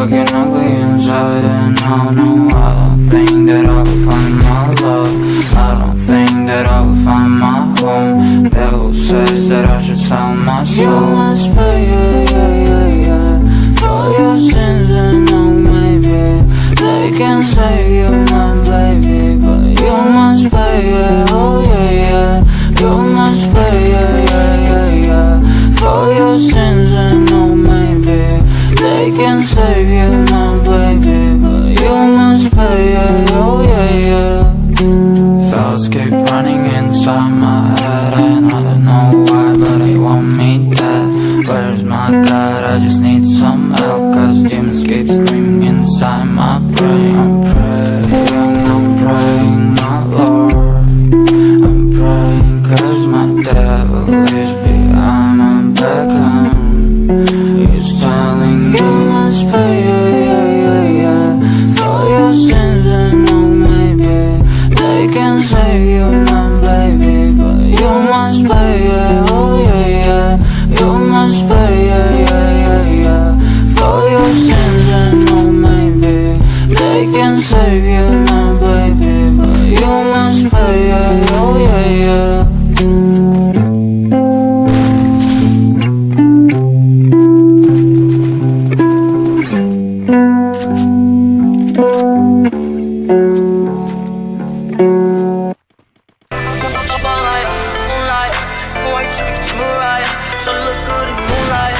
looking ugly inside And I no, I don't think that I will find my love. I don't think that I will find my home. Devil says that I should sell my soul. You must pay, yeah, yeah, yeah, yeah. For your sins and no maybe They can save you're you, my baby. But you must pay, yeah, oh yeah, yeah. Thoughts keep running inside my head. And I don't know why, but they want me dead. Where's my God? I just need some help Cause demons keep screaming inside save you, my baby But you must pay, yeah, oh yeah, yeah moonlight, white. So look good in